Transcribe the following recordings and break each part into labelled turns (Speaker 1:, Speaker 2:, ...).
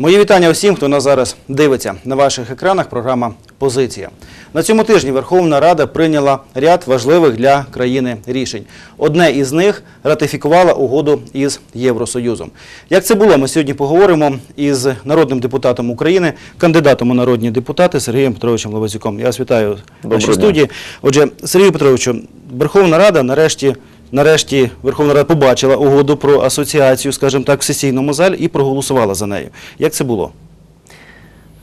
Speaker 1: Мої вітання усім, хто нас зараз дивиться. На ваших екранах програма Позиція. На цьому тижні Верховна Рада прийняла ряд важливих для країни рішень. Одне із них ратифікувала угоду із Євросоюзом. Як це було, ми сьогодні поговоримо із народним депутатом України, кандидатом у народні депутати Сергієм Петровичем Ловазюком. Я вас вітаю в нашій студії. Отже, Сергію Петровичу, Верховна Рада нарешті. Нарешті Верховна Рада побачила угоду про асоціацію, скажімо так, в сесійному залі і проголосувала за нею. Як це було?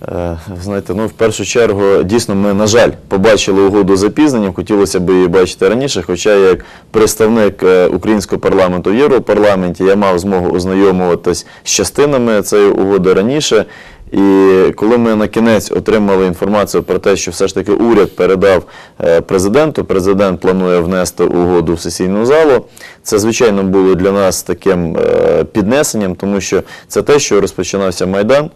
Speaker 2: Е, Знаєте, ну в першу чергу дійсно ми, на жаль, побачили угоду з запізненням. Хотілося б її бачити раніше. Хоча як представник е, українського парламенту в Європарламенті я мав змогу ознайомуватись з частинами цієї угоди раніше. І коли ми на кінець отримали інформацію про те, що все ж таки уряд передав е, президенту, президент планує внести угоду в сесійну залу. Це звичайно було для нас таким е, піднесенням, тому що це те, що розпочинався майдан.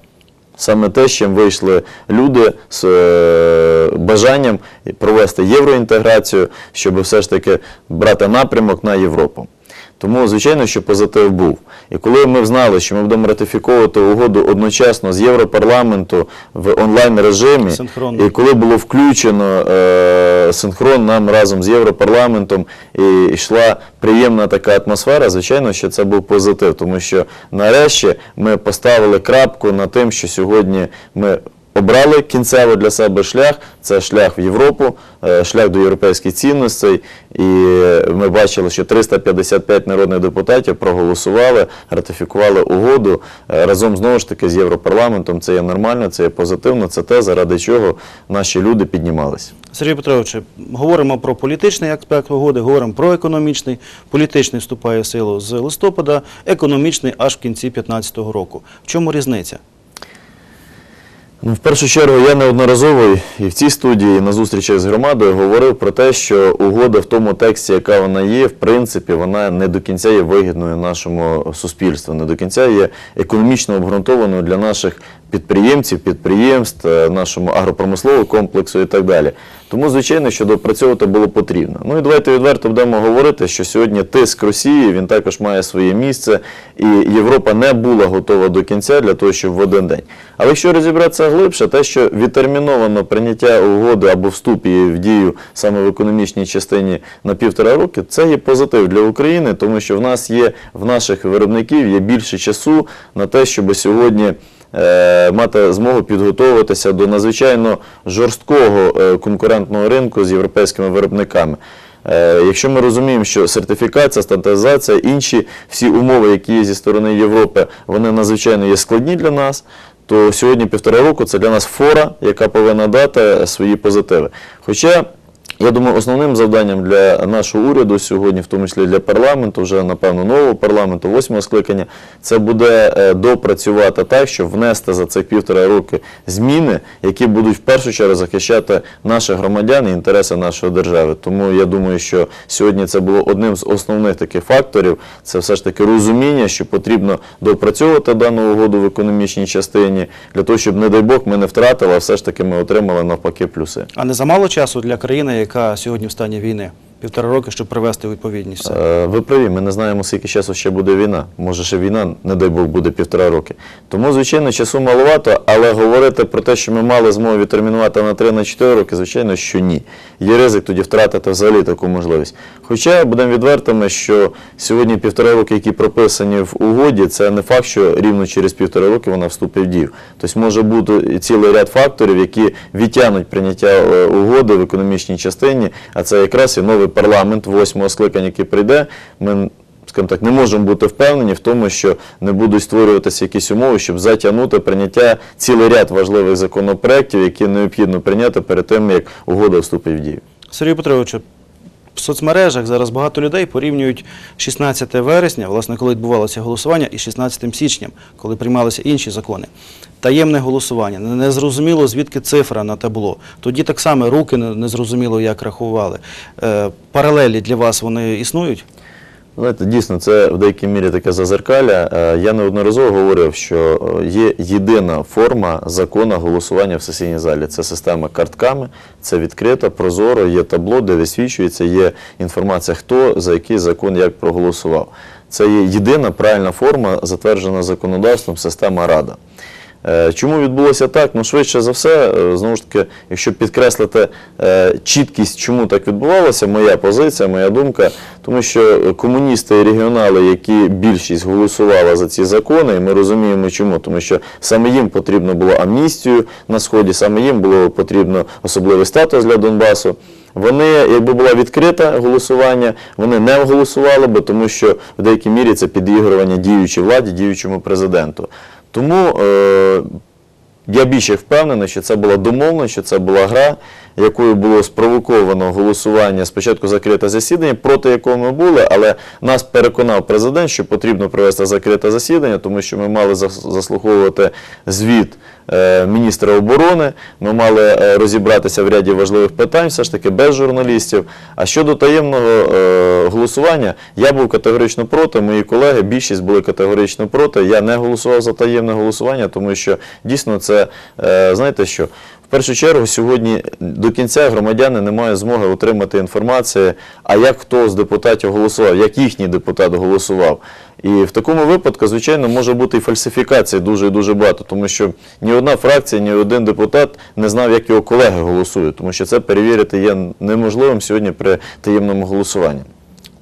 Speaker 2: Саме те, з чим вийшли люди з е, бажанням провести євроінтеграцію, щоб все ж таки брати напрямок на Європу. Тому, звичайно, що позитив був. І коли ми знали, що ми будемо ратифіковувати угоду одночасно з Європарламенту в онлайн режимі,
Speaker 1: Синхронно.
Speaker 2: і коли було включено е, синхрон нам разом з Європарламентом і йшла приємна така атмосфера, звичайно, що це був позитив, тому що нарешті ми поставили крапку на тим, що сьогодні ми. Обрали кінцево для себе шлях, це шлях в Європу, е, шлях до європейських цінностей. І ми бачили, що 355 народних депутатів проголосували, ратифікували угоду е, разом знову ж таки з Європарламентом. Це є нормально, це є позитивно, це те, заради чого наші люди піднімалися.
Speaker 1: Сергій Петрович, говоримо про політичний аспект угоди, говоримо про економічний. Політичний вступає в силу з листопада, економічний аж в кінці 2015 року. В чому різниця?
Speaker 2: Ну, в першу чергу я неодноразово і в цій студії, і на зустрічах з громадою говорив про те, що угода в тому тексті, яка вона є, в принципі, вона не до кінця є вигідною нашому суспільству, не до кінця є економічно обґрунтованою для наших підприємців, підприємств, е, нашому агропромисловому комплексу і так далі. Тому, звичайно, що допрацьовувати було потрібно. Ну і давайте відверто будемо говорити, що сьогодні тиск Росії він також має своє місце, і Європа не була готова до кінця для того, щоб в один день. Але якщо розібратися глибше, те, що відтерміновано прийняття угоди або вступ її в дію саме в економічній частині на півтора роки, це є позитив для України, тому що в нас є в наших виробників є більше часу на те, щоб сьогодні. Е, Мати змогу підготовитися до надзвичайно жорсткого е, конкурентного ринку з європейськими виробниками. Е, Якщо ми розуміємо, що сертифікація, стандартизація, інші всі умови, які є зі сторони Європи, вони надзвичайно є складні для нас, то сьогодні півтора року це для нас фора, яка повинна дати свої позитиви. Хоча я думаю, основним завданням для нашого уряду сьогодні, в тому числі для парламенту, вже напевно нового парламенту, восьмого скликання, це буде е, допрацювати так, щоб внести за цих півтора роки зміни, які будуть в першу чергу захищати наших громадян і інтереси нашої держави. Тому я думаю, що сьогодні це було одним з основних таких факторів. Це все ж таки розуміння, що потрібно допрацьовувати дану угоду в економічній частині для того, щоб, не дай Бог, ми не втратили, а все ж таки ми отримали навпаки плюси.
Speaker 1: А не замало часу для країни, яка сьогодні в стані війни? Півтора роки, щоб привести відповідність. все?
Speaker 2: Е, Ви праві, ми не знаємо, скільки часу ще буде війна. Може, ще війна, не дай Бог, буде півтора роки. Тому, звичайно, часу маловато, але говорити про те, що ми мали змогу відтермінувати на 3-4 роки, звичайно, що ні. Є ризик тоді втратити взагалі таку можливість. Хоча будемо відвертими, що сьогодні півтора роки, які прописані в угоді, це не факт, що рівно через півтора роки вона вступить в дію. Тобто може бути цілий ряд факторів, які відтягнуть прийняття е, угоди в економічній частині, а це якраз і новий парламент восьмого скликання, який прийде. Ми скажімо так, не можемо бути впевнені в тому, що не будуть створюватися якісь умови, щоб затягнути прийняття цілий ряд важливих законопроєктів, які необхідно прийняти перед тим, як угода вступить в дію.
Speaker 1: Сергій Петрович, в соцмережах зараз багато людей порівнюють 16 вересня, власне, коли відбувалося голосування, і 16 січням, коли приймалися інші закони. Таємне голосування. Незрозуміло, звідки цифра на табло. Тоді так само руки незрозуміло, як рахували. Е, паралелі для вас вони існують?
Speaker 2: Знаєте, дійсно, це в деякій мірі таке зазеркалля. Е, Я неодноразово говорив, що е, є єдина форма закону голосування в сесійній залі. Це система картками, це відкрита, прозоро, є табло, де висвічується, є інформація, хто за який закон як проголосував. Це є єдина правильна форма, затверджена законодавством, система Рада. Е, Чому відбулося так? Ну, швидше за все, е, знову ж таки, якщо підкреслити е, чіткість, чому так відбувалося, моя позиція, моя думка, тому що комуністи і регіонали, які більшість голосувала за ці закони, і ми розуміємо чому, тому що саме їм потрібно було амністію на сході, саме їм було потрібно особливий статус для Донбасу. Вони, якби було відкрите голосування, вони не голосували би, тому що в деякій мірі це підігрування діючій владі, діючому президенту. Тому е, я більше впевнений, що це була домовленість, що це була гра, якою було спровоковано голосування спочатку закрите засідання, проти якого ми були, але нас переконав президент, що потрібно провести закрите засідання, тому що ми мали зас- заслуховувати звіт е, міністра оборони, ми мали е, розібратися в ряді важливих питань, все ж таки без журналістів. А щодо таємного е, голосування, я був категорично проти, мої колеги, більшість були категорично проти. Я не голосував за таємне голосування, тому що дійсно це, знаєте що, першу чергу сьогодні до кінця громадяни не мають змоги отримати інформацію, а як хто з депутатів голосував, як їхній депутат голосував. І в такому випадку, звичайно, може бути і фальсифікацій дуже і дуже багато, тому що ні одна фракція, ні один депутат не знав, як його колеги голосують, тому що це перевірити є неможливим сьогодні при таємному голосуванні.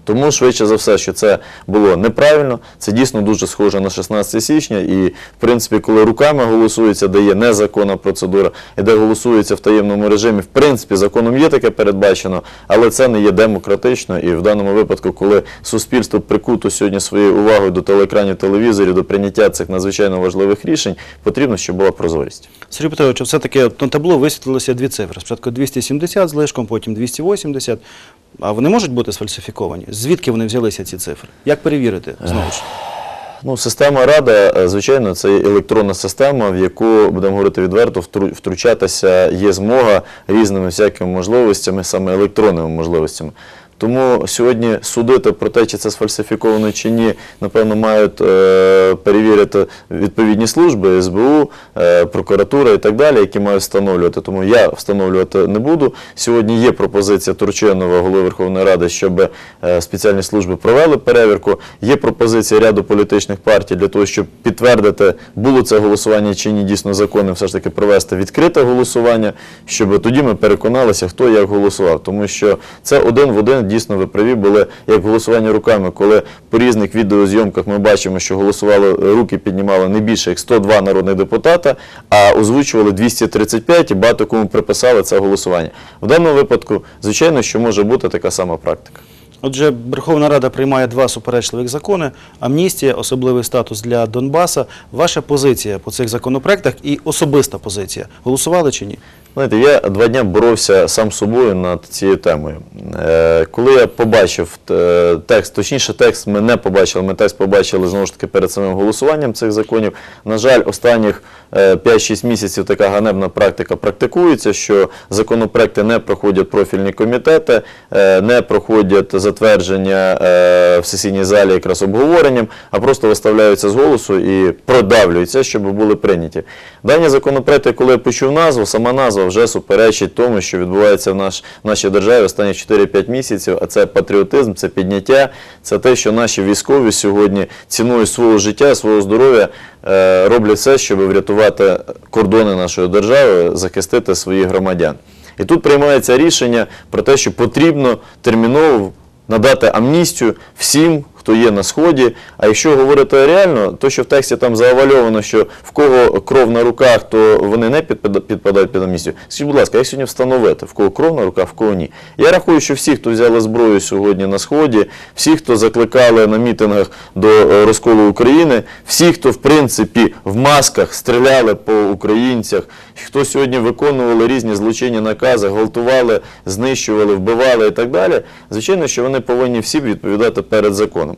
Speaker 2: Тому швидше за все, що це було неправильно, це дійсно дуже схоже на 16 січня. І, в принципі, коли руками голосується, де є незаконна процедура, і де голосується в таємному режимі, в принципі, законом є таке передбачено, але це не є демократично. І в даному випадку, коли суспільство прикуто сьогодні своєю увагою до телеекранів телевізорів, до прийняття цих надзвичайно важливих рішень, потрібно, щоб була прозорість.
Speaker 1: Сергій Петрович, все-таки на табло висвітлилося дві цифри. Спочатку 270 з лишком, потім 280. А вони можуть бути сфальсифіковані? Звідки вони взялися ці цифри? Як перевірити? Знову ж.
Speaker 2: Ну, система Рада, е, звичайно, це електронна система, в яку, будемо говорити відверто, втру- втручатися є змога різними всякими можливостями, саме електронними можливостями. Тому сьогодні судити про те, чи це сфальсифіковано чи ні, напевно, мають е, перевірити відповідні служби, СБУ, е, прокуратура і так далі, які мають встановлювати. Тому я встановлювати не буду. Сьогодні є пропозиція Турчинова, голови Верховної Ради, щоб е, спеціальні служби провели перевірку. Є пропозиція ряду політичних партій для того, щоб підтвердити, було це голосування чи ні, дійсно законним, все ж таки провести відкрите голосування, щоб тоді ми переконалися, хто як голосував. Тому що це один в один дійсно ви праві були як голосування руками, коли по різних відеозйомках ми бачимо, що голосували руки, піднімали не більше як 102 народних депутата, а озвучували 235 і багато кому приписали це голосування. В даному випадку, звичайно, що може бути така сама практика.
Speaker 1: Отже, Верховна Рада приймає два суперечливих закони: амністія, особливий статус для Донбаса. Ваша позиція по цих законопроектах і особиста позиція. Голосували чи ні?
Speaker 2: Знаєте, я два дні боровся сам собою над цією темою. Е, коли я побачив е, текст, точніше, текст ми не побачили, ми текст побачили знову ж таки перед самим голосуванням цих законів. На жаль, останніх е, 5-6 місяців така ганебна практика практикується, що законопроекти не проходять профільні комітети, е, не проходять затвердження е, в сесійній залі якраз обговоренням, а просто виставляються з голосу і продавлюються, щоб були прийняті. Дані законопроекти, коли я почув назву, сама назва вже суперечить тому, що відбувається в наш, нашій державі останні 4-5 місяців, а це патріотизм, це підняття, це те, що наші військові сьогодні ціною свого життя, свого здоров'я е, роблять все, щоб врятувати кордони нашої держави, захистити своїх громадян. І тут приймається рішення про те, що потрібно терміново надати амністію всім, хто є на сході. А якщо говорити реально, то що в тексті там заавальовано, що в кого кров на руках, то вони не підпадають під амністію. Скажіть, будь ласка, як сьогодні встановити, в кого кров на руках, в кого ні? Я рахую, що всі, хто взяли зброю сьогодні на сході, всі, хто закликали на мітингах до е, розколу України, всі, хто в принципі в масках стріляли по українцях, хто сьогодні виконували різні злочинні накази, гвалтували, знищували, вбивали і так далі, звичайно, що вони повинні всі відповідати перед законом.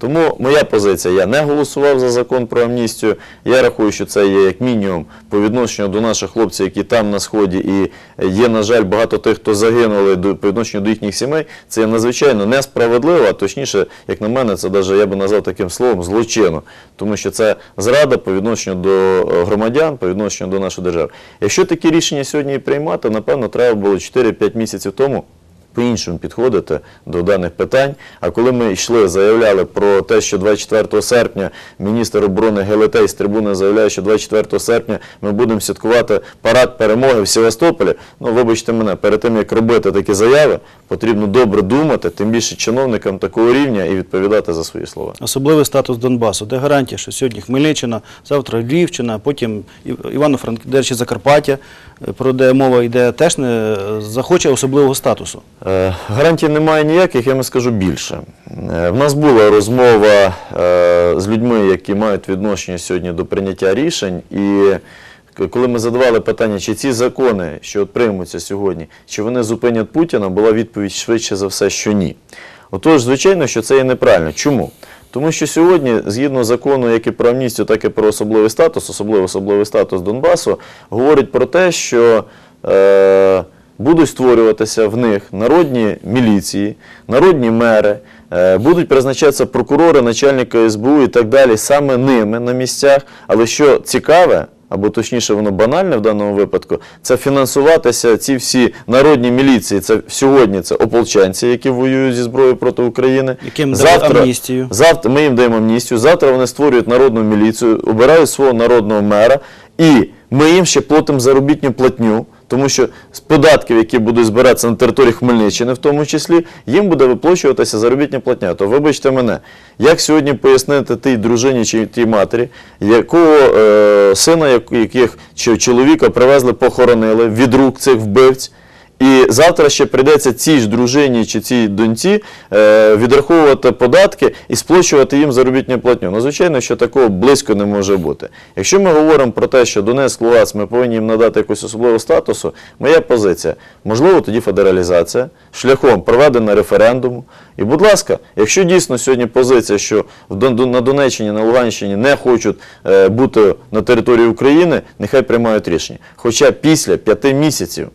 Speaker 2: Тому моя позиція, я не голосував за закон про амністію. Я рахую, що це є як мінімум по відношенню до наших хлопців, які там на сході, і є, на жаль, багато тих, хто загинули по відношенню до їхніх сімей. Це є надзвичайно несправедливо, а точніше, як на мене, це навіть я би назвав таким словом злочину, тому що це зрада по відношенню до е, громадян, по відношенню до нашої держави. Якщо такі рішення сьогодні приймати, напевно, треба було 4-5 місяців тому по-іншому підходити до даних питань. А коли ми йшли, заявляли про те, що 24 серпня міністр оборони Гелетей з трибуни заявляє, що 24 серпня ми будемо святкувати парад перемоги в Севастополі. Ну, вибачте мене, перед тим як робити такі заяви, потрібно добре думати, тим більше чиновникам такого рівня і відповідати за свої слова.
Speaker 1: Особливий статус Донбасу, де гарантія, що сьогодні Хмельниччина, завтра Львівщина, потім Івано-Франківська Закарпаття, е, про де мова йде, теж не е, захоче особливого статусу.
Speaker 2: Е, Гарантій немає ніяких, я вам скажу більше. Е, В нас була розмова е, з людьми, які мають відношення сьогодні до прийняття рішень, і коли ми задавали питання, чи ці закони, що от приймуться сьогодні, чи вони зупинять Путіна, була відповідь швидше за все, що ні. Отож, звичайно, що це є неправильно. Чому? Тому що сьогодні, згідно закону, як і про амністію, так і про особливий статус, особливо особливий статус Донбасу, говорить про те, що е, будуть створюватися в них народні міліції, народні мери, е, будуть призначатися прокурори, начальника СБУ і так далі, саме ними на місцях. Але що цікаве, або точніше воно банальне в даному випадку, це фінансуватися ці всі народні міліції. Це сьогодні це ополченці, які воюють зі зброєю проти України.
Speaker 1: Яким дали амністію.
Speaker 2: Завтра ми їм даємо амністію. Завтра вони створюють народну міліцію, обирають свого народного мера, і ми їм ще платимо заробітну платню. Тому що з податків, які будуть збиратися на території Хмельниччини, в тому числі, їм буде виплачуватися заробітня платня. То вибачте мене, як сьогодні пояснити тій дружині чи тій матері, якого е, сина, яких чи чоловіка привезли, похоронили від рук цих вбивць, і завтра ще прийдеться цій ж дружині чи цій доньці е, відраховувати податки і сплачувати їм заробітну платню. Ну, звичайно, що такого близько не може бути. Якщо ми говоримо про те, що Донецьк, Луганськ ми повинні їм надати якусь особливого статусу, моя позиція, можливо, тоді федералізація шляхом проведення референдуму. І, будь ласка, якщо дійсно сьогодні позиція, що на Донеччині, на Луганщині не хочуть е, бути на території України, нехай приймають рішення. Хоча після п'яти місяців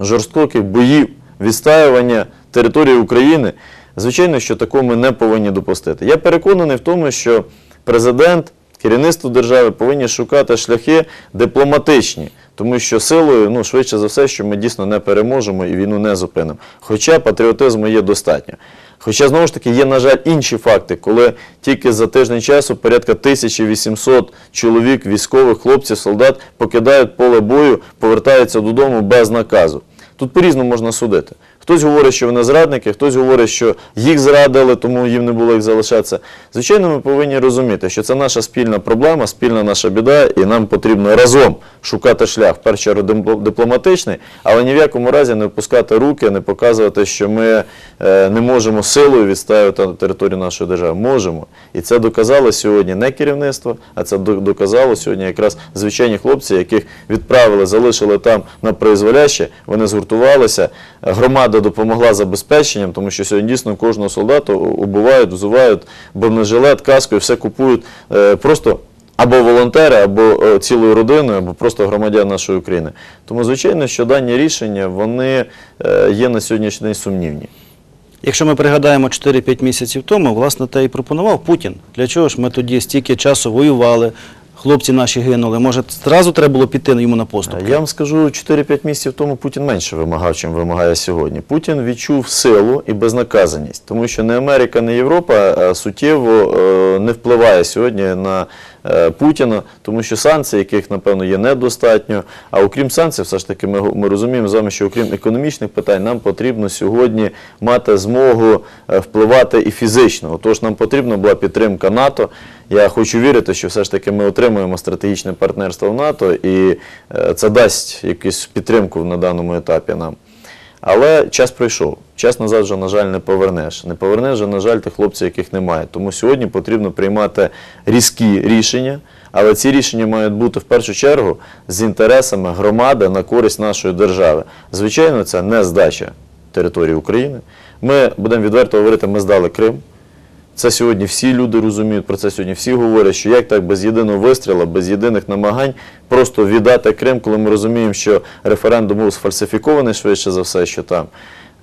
Speaker 2: жорстоких боїв, відстаювання території України, звичайно, що такого ми не повинні допустити. Я переконаний в тому, що президент, керівництво держави повинні шукати шляхи дипломатичні, тому що силою, ну, швидше за все, що ми дійсно не переможемо і війну не зупинимо. Хоча патріотизму є достатньо. Хоча знову ж таки є, на жаль, інші факти, коли тільки за тиждень часу порядка 1800 чоловік, військових, хлопців, солдат покидають поле бою, повертаються додому без наказу. Тут по-різному можна судити. Хтось говорить, що вони зрадники, хтось говорить, що їх зрадили, тому їм не було їх залишатися. Звичайно, ми повинні розуміти, що це наша спільна проблема, спільна наша біда, і нам потрібно разом шукати шлях, чергу дипломатичний, але ні в якому разі не впускати руки, не показувати, що ми е, не можемо силою відстоювати територію нашої держави. Можемо. І це доказало сьогодні не керівництво, а це доказало сьогодні якраз звичайні хлопці, яких відправили, залишили там на призволяще, вони згуртувалися. Громада допомогла забезпеченням, тому що сьогодні дійсно кожного солдата убувають, взувають бронежилет, каску і все купують е, просто або волонтери, або е, цілою родиною, або просто громадян нашої України. Тому, звичайно, що дані рішення вони е, є на сьогоднішній день сумнівні.
Speaker 1: Якщо ми пригадаємо 4-5 місяців тому, власне, те і пропонував Путін. Для чого ж ми тоді стільки часу воювали, хлопці наші гинули? Може, зразу треба було піти йому на поступки?
Speaker 2: Я вам скажу, 4-5 місяців тому Путін менше вимагав, чим вимагає сьогодні. Путін відчув силу і безнаказаність, тому що не Америка, не Європа суттєво е, не впливає сьогодні на е, Путіна, тому що санкцій, яких напевно є недостатньо. А окрім санкцій, все ж таки, ми, ми розуміємо з вами, що окрім економічних питань, нам потрібно сьогодні мати змогу е, впливати і фізично. Отож, нам потрібна була підтримка НАТО. Я хочу вірити, що все ж таки ми отримуємо стратегічне партнерство в НАТО, і е, це дасть якусь підтримку на даному етапі нам. Але час пройшов. Час назад вже, на жаль, не повернеш. Не повернеш вже, на жаль, тих хлопців, яких немає. Тому сьогодні потрібно приймати різкі рішення, але ці рішення мають бути в першу чергу з інтересами громади на користь нашої держави. Звичайно, це не здача території України. Ми будемо відверто говорити, ми здали Крим. Це сьогодні всі люди розуміють, про це сьогодні всі говорять, що як так без єдиного вистріла, без єдиних намагань просто віддати Крим, коли ми розуміємо, що референдум був сфальсифікований швидше за все, що там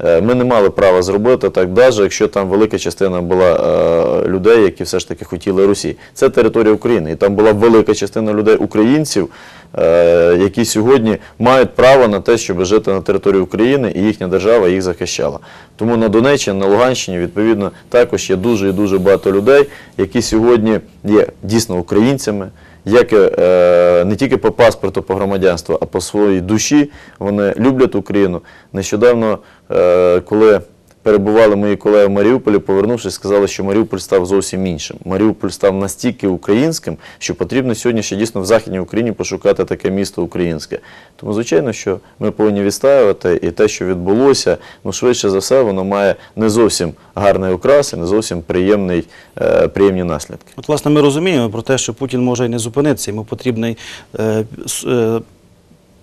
Speaker 2: ми не мали права зробити так, навіть якщо там велика частина була е, людей, які все ж таки хотіли Росії. Це територія України, і там була велика частина людей, українців, е, які сьогодні мають право на те, щоб жити на території України, і їхня держава їх захищала. Тому на Донеччині, на Луганщині, відповідно, також є дуже і дуже багато людей, які сьогодні є дійсно українцями. Як е, не тільки по паспорту, по громадянству, а по своїй душі вони люблять Україну. Нещодавно, е, коли перебували мої колеги в Маріуполі, повернувшись, сказали, що Маріуполь став зовсім іншим. Маріуполь став настільки українським, що потрібно сьогодні ще дійсно в Західній Україні пошукати таке місто українське. Тому, звичайно, що ми повинні відстаювати, і те, що відбулося, ну швидше за все, воно має не зовсім гарний окрас і не зовсім приємний, е, приємні наслідки.
Speaker 1: От, власне, ми розуміємо про те, що Путін може і не зупинитися, йому потрібний е, е,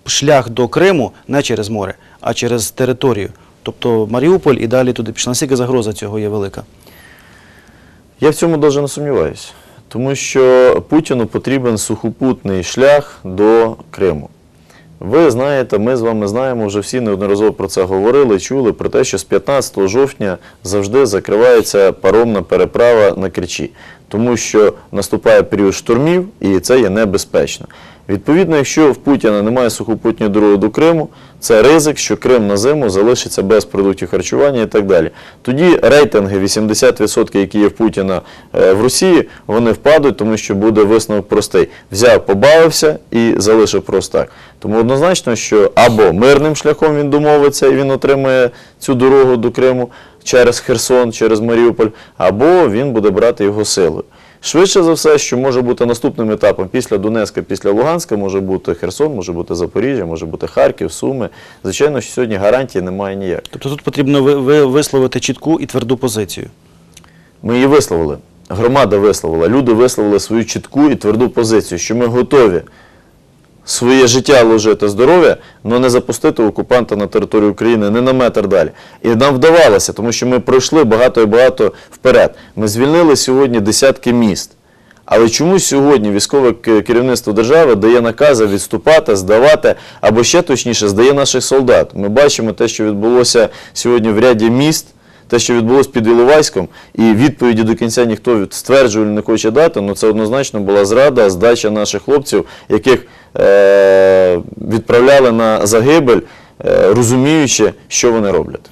Speaker 1: шлях до Криму не через море, а через територію. Тобто Маріуполь і далі туди пішла. Наскільки загроза цього є велика?
Speaker 2: Я в цьому навіть не сумніваюся, тому що Путіну потрібен сухопутний шлях до Криму. Ви знаєте, ми з вами знаємо, вже всі неодноразово про це говорили, чули про те, що з 15 жовтня завжди закривається паромна переправа на Керчі, тому що наступає період штурмів і це є небезпечно. Відповідно, якщо в Путіна немає сухопутньої дороги до Криму, це ризик, що Крим на зиму залишиться без продуктів харчування і так далі. Тоді рейтинги 80%, які є в Путіна е, в Росії, вони впадуть, тому що буде висновок простий. Взяв, побавився і залишив просто так. Тому однозначно, що або мирним шляхом він домовиться і він отримає цю дорогу до Криму через Херсон, через Маріуполь, або він буде брати його силою. Швидше за все, що може бути наступним етапом після Донецька, після Луганська, може бути Херсон, може бути Запоріжжя, може бути Харків, Суми. Звичайно, що сьогодні гарантії немає ніяк.
Speaker 1: Тобто тут потрібно ви, ви- висловити чітку і тверду позицію.
Speaker 2: Ми її висловили. Громада висловила, люди висловили свою чітку і тверду позицію, що ми готові своє життя ложити здоров'я, але не запустити окупанта на територію України не на метр далі. І нам вдавалося, тому що ми пройшли багато і багато вперед. Ми звільнили сьогодні десятки міст. Але чому сьогодні військове керівництво держави дає накази відступати, здавати, або ще точніше, здає наших солдат? Ми бачимо те, що відбулося сьогодні в ряді міст, те, що відбулося під Іловайськом, і відповіді до кінця ніхто стверджувально не хоче дати, але це однозначно була зрада, здача наших хлопців, яких відправляли на загибель, е- розуміючи, що вони роблять.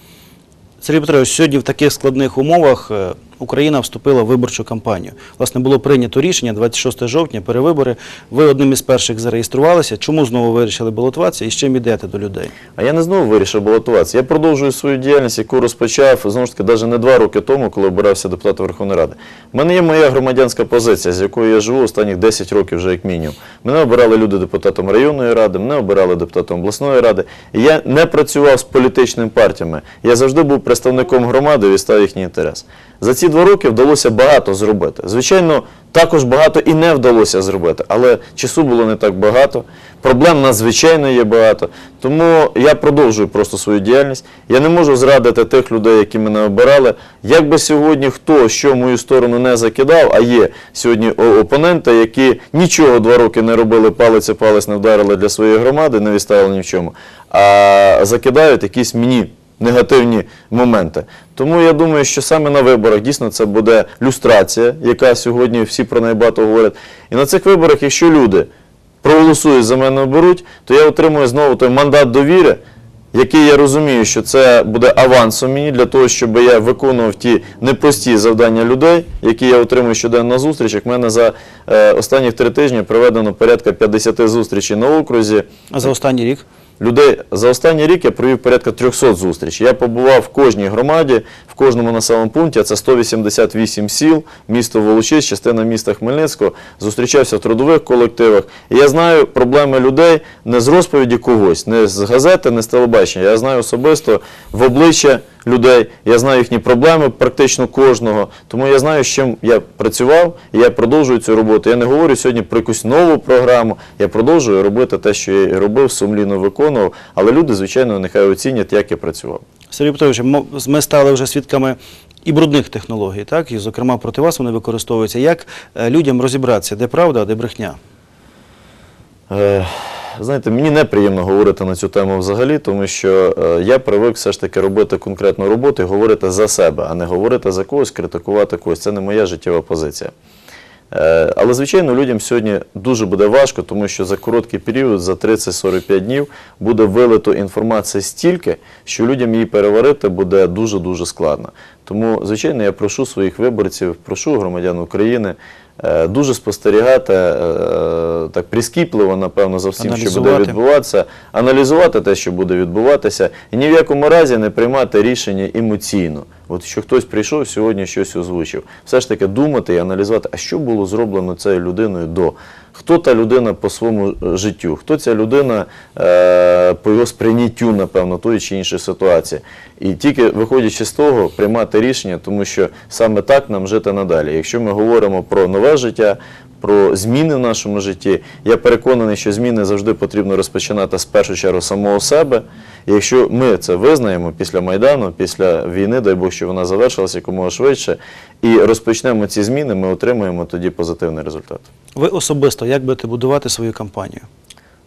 Speaker 1: Сергій Петрович, сьогодні в таких складних умовах е, Україна вступила в виборчу кампанію. Власне, було прийнято рішення 26 жовтня, перевибори. Ви одним із перших зареєструвалися. Чому знову вирішили балотуватися і з чим йдете до людей?
Speaker 2: А я не знову вирішив балотуватися. Я продовжую свою діяльність, яку розпочав знову ж таки, навіть не два роки тому, коли обирався депутатом Верховної Ради. У мене є моя громадянська позиція, з якою я живу останніх 10 років вже як мінімум. Мене обирали люди депутатом районної ради, мене обирали депутатом обласної ради. Я не працював з політичними партіями. Я завжди був представником громади і відстав їхній інтерес. За ці два роки вдалося багато зробити. Звичайно, також багато і не вдалося зробити, але часу було не так багато. Проблем надзвичайно є багато. Тому я продовжую просто свою діяльність. Я не можу зрадити тих людей, які мене обирали. Як би сьогодні хто що мою сторону не закидав, а є сьогодні опоненти, які нічого два роки не робили, палець о палець не вдарили для своєї громади, не відставили ні в чому, а закидають якісь мені негативні моменти. Тому я думаю, що саме на виборах дійсно це буде люстрація, яка сьогодні всі про неї багато говорять. І на цих виборах, якщо люди проголосують за мене оберуть, то я отримую знову той мандат довіри, який я розумію, що це буде авансом мені для того, щоб я виконував ті непрості завдання людей, які я отримую щоденно на зустрічах. У мене за е, останні три тижні проведено порядка 50 зустрічей на окрузі.
Speaker 1: А за останній рік?
Speaker 2: Людей за останній рік я провів порядка 300 зустрічей. Я побував в кожній громаді, в кожному населеному пункті, а це 188 сіл, місто Волочись, частина міста Хмельницького, зустрічався в трудових колективах. І я знаю проблеми людей не з розповіді когось, не з газети, не з телебачення. Я знаю особисто в обличчя людей, я знаю їхні проблеми практично кожного. Тому я знаю, з чим я працював, і я продовжую цю роботу. Я не говорю сьогодні про якусь нову програму. Я продовжую робити те, що я і робив, сумлінно виконував. Але люди, звичайно, нехай оцінять, як я працював.
Speaker 1: Сергій Петрович, ми стали вже свідками і брудних технологій, так? І, зокрема, проти вас вони використовуються. Як е, людям розібратися, де правда, а де брехня?
Speaker 2: Е, Знаєте, мені неприємно говорити на цю тему взагалі, тому що е, я привик все ж таки робити конкретну роботу і говорити за себе, а не говорити за когось, критикувати когось. Це не моя життєва позиція. Е, Але, звичайно, людям сьогодні дуже буде важко, тому що за короткий період, за 30-45 днів, буде вилито інформації стільки, що людям її переварити буде дуже-дуже складно. Тому, звичайно, я прошу своїх виборців, прошу громадян України дуже спостерігати е, так прискіпливо, напевно, за всім, що буде відбуватися, аналізувати те, що буде відбуватися, і ні в якому разі не приймати рішення емоційно. От що хтось прийшов сьогодні щось озвучив. Все ж таки думати і аналізувати, а що було зроблено цією людиною до. Хто та людина по своєму е, життю, хто ця людина е, по його сприйняттю, напевно, тої чи іншої ситуації. І тільки виходячи з того, приймати рішення, тому що саме так нам жити надалі. Якщо ми говоримо про нове життя, про зміни в нашому житті, я переконаний, що зміни завжди потрібно розпочинати з першу чергу самого себе. І якщо ми це визнаємо після Майдану, після війни, дай Бог, що вона завершилася якомога швидше, і розпочнемо ці зміни, ми отримаємо тоді позитивний результат.
Speaker 1: Ви особисто як будете будувати свою кампанію?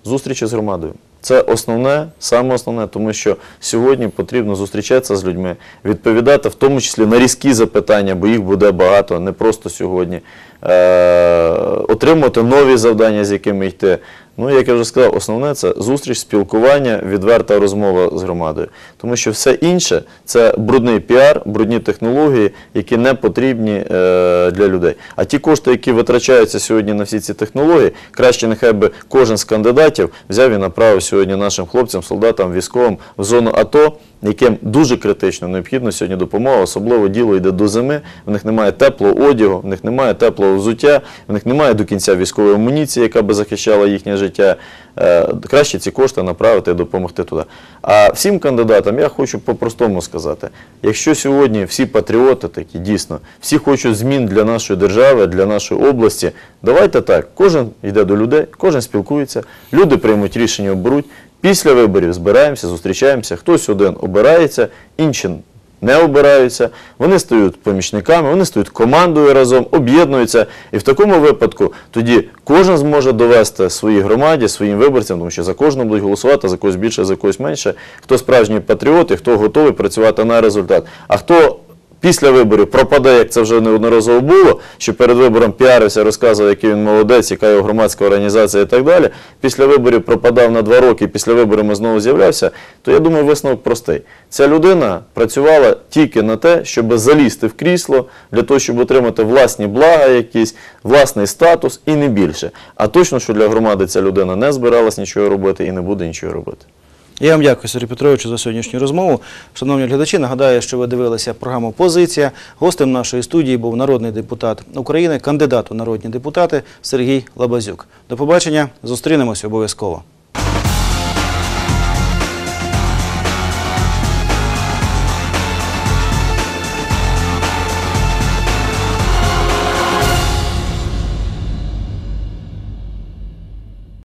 Speaker 2: Зустрічі з громадою. Це основне, саме основне, тому що сьогодні потрібно зустрічатися з людьми, відповідати в тому числі на різкі запитання, бо їх буде багато, не просто сьогодні. Е- отримувати нові завдання, з якими йти. Ну, як я вже сказав, основне це зустріч, спілкування, відверта розмова з громадою. Тому що все інше це брудний піар, брудні технології, які не потрібні е, для людей. А ті кошти, які витрачаються сьогодні на всі ці технології, краще нехай би кожен з кандидатів взяв і направив сьогодні нашим хлопцям, солдатам, військовим в зону АТО, яким дуже критично необхідна сьогодні допомога, особливо діло йде до зими, в них немає теплого одягу, в них немає теплого взуття, в них немає до кінця військової амуніції, яка би захищала їхнє життя. Е, Краще ці кошти направити і допомогти туди. А всім кандидатам я хочу по-простому сказати: якщо сьогодні всі патріоти такі, дійсно, всі хочуть змін для нашої держави, для нашої області, давайте так, кожен йде до людей, кожен спілкується, люди приймуть рішення, оберуть. Після виборів збираємося, зустрічаємося, хтось один обирається, інші не обираються, вони стають помічниками, вони стають командою разом, об'єднуються. І в такому випадку тоді кожен зможе довести своїй громаді, своїм виборцям, тому що за кожного будуть голосувати, за когось більше, за когось менше, хто справжній патріот і хто готовий працювати на результат. А хто після виборів пропаде, як це вже неодноразово було, що перед вибором піарився, розказував, який він молодець, яка його громадська організація і так далі. Після виборів пропадав на два роки, після виборів ми знову з'являвся, то я думаю, висновок простий. Ця людина працювала тільки на те, щоб залізти в крісло, для того, щоб отримати власні блага якісь, власний статус і не більше. А точно, що для громади ця людина не збиралась нічого робити і не буде нічого робити.
Speaker 1: Я вам дякую, Сергій Петровичу, за сьогоднішню розмову. Шановні глядачі, нагадаю, що ви дивилися програму Позиція. Гостем нашої студії був народний депутат України, кандидат у народні депутати Сергій Лабазюк. До побачення, зустрінемось обов'язково.